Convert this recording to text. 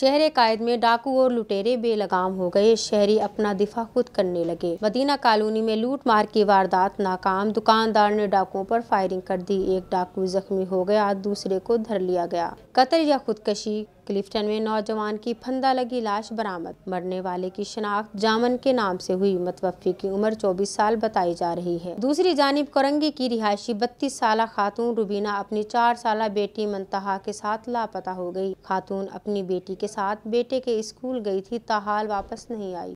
शहर कायद में डाकू और लुटेरे बेलगाम हो गए। शहरी अपना दिफा खुद करने लगे। मदीना कॉलोनी में लूट मार की वारदात, नाकाम। दुकानदार ने डाकुओं पर फायरिंग कर दी। एक डाकू जख्मी हो गया, दूसरे को धर लिया गया। कतर या खुदकशी? क्लिफ्टन में नौजवान की फंदा लगी लाश बरामद। मरने वाले की शनाख्त जामन के नाम से हुई। मतवफी की उम्र 24 साल बताई जा रही है। दूसरी जानब कोरंगी की रिहायशी बत्तीस साल खातून रुबीना अपनी चार साल बेटी मंतहा के साथ लापता हो गई। खातून अपनी बेटी के साथ बेटे के स्कूल गई थी ताहाल वापस नहीं आई।